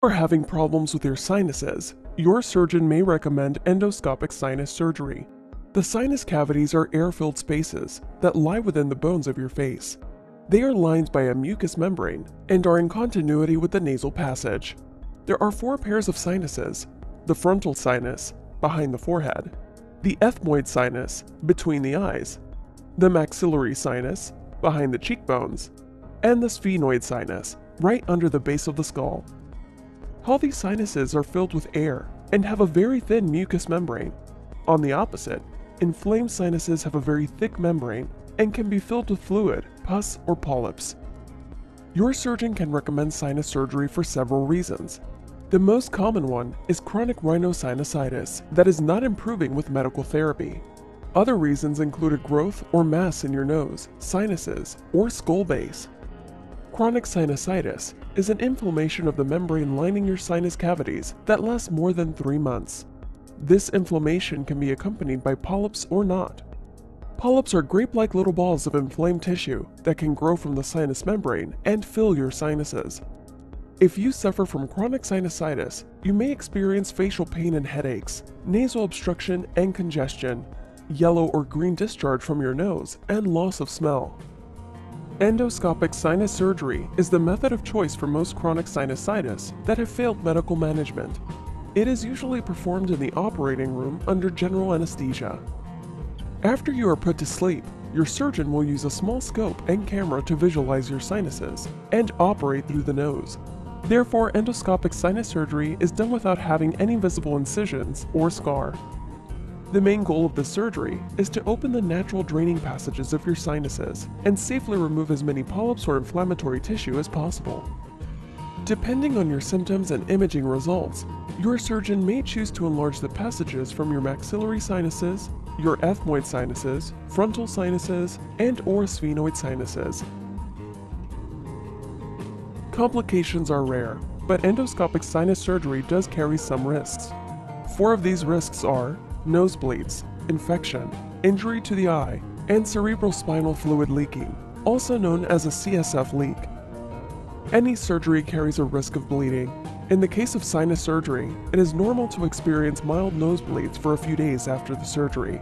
are having problems with your sinuses, your surgeon may recommend endoscopic sinus surgery. The sinus cavities are air-filled spaces that lie within the bones of your face. They are lined by a mucous membrane and are in continuity with the nasal passage. There are four pairs of sinuses, the frontal sinus, behind the forehead, the ethmoid sinus, between the eyes, the maxillary sinus, behind the cheekbones, and the sphenoid sinus, right under the base of the skull. Healthy sinuses are filled with air and have a very thin mucous membrane. On the opposite, inflamed sinuses have a very thick membrane and can be filled with fluid, pus, or polyps. Your surgeon can recommend sinus surgery for several reasons. The most common one is chronic rhinosinusitis that is not improving with medical therapy. Other reasons include a growth or mass in your nose, sinuses, or skull base. Chronic sinusitis is an inflammation of the membrane lining your sinus cavities that lasts more than three months. This inflammation can be accompanied by polyps or not. Polyps are grape-like little balls of inflamed tissue that can grow from the sinus membrane and fill your sinuses. If you suffer from chronic sinusitis, you may experience facial pain and headaches, nasal obstruction and congestion, yellow or green discharge from your nose, and loss of smell. Endoscopic sinus surgery is the method of choice for most chronic sinusitis that have failed medical management. It is usually performed in the operating room under general anesthesia. After you are put to sleep, your surgeon will use a small scope and camera to visualize your sinuses and operate through the nose. Therefore, endoscopic sinus surgery is done without having any visible incisions or scar. The main goal of the surgery is to open the natural draining passages of your sinuses and safely remove as many polyps or inflammatory tissue as possible. Depending on your symptoms and imaging results, your surgeon may choose to enlarge the passages from your maxillary sinuses, your ethmoid sinuses, frontal sinuses, and or sphenoid sinuses. Complications are rare, but endoscopic sinus surgery does carry some risks. Four of these risks are nosebleeds, infection, injury to the eye, and cerebral spinal fluid leaking, also known as a CSF leak. Any surgery carries a risk of bleeding. In the case of sinus surgery, it is normal to experience mild nosebleeds for a few days after the surgery.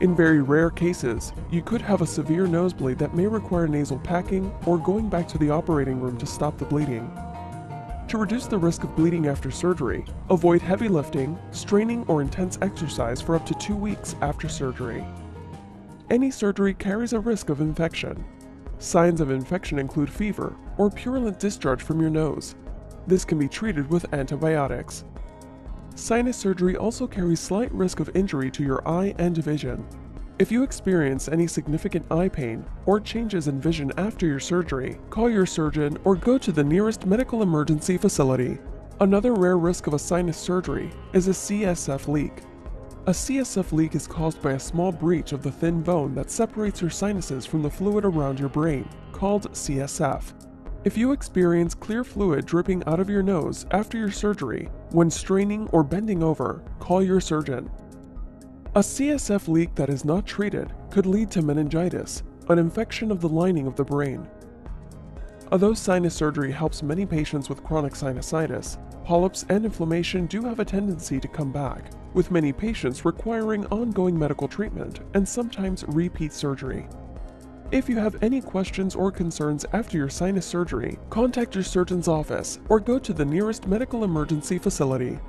In very rare cases, you could have a severe nosebleed that may require nasal packing or going back to the operating room to stop the bleeding. To reduce the risk of bleeding after surgery, avoid heavy lifting, straining, or intense exercise for up to two weeks after surgery. Any surgery carries a risk of infection. Signs of infection include fever or purulent discharge from your nose. This can be treated with antibiotics. Sinus surgery also carries slight risk of injury to your eye and vision. If you experience any significant eye pain or changes in vision after your surgery, call your surgeon or go to the nearest medical emergency facility. Another rare risk of a sinus surgery is a CSF leak. A CSF leak is caused by a small breach of the thin bone that separates your sinuses from the fluid around your brain, called CSF. If you experience clear fluid dripping out of your nose after your surgery, when straining or bending over, call your surgeon. A CSF leak that is not treated could lead to meningitis, an infection of the lining of the brain. Although sinus surgery helps many patients with chronic sinusitis, polyps and inflammation do have a tendency to come back, with many patients requiring ongoing medical treatment and sometimes repeat surgery. If you have any questions or concerns after your sinus surgery, contact your surgeon's office or go to the nearest medical emergency facility.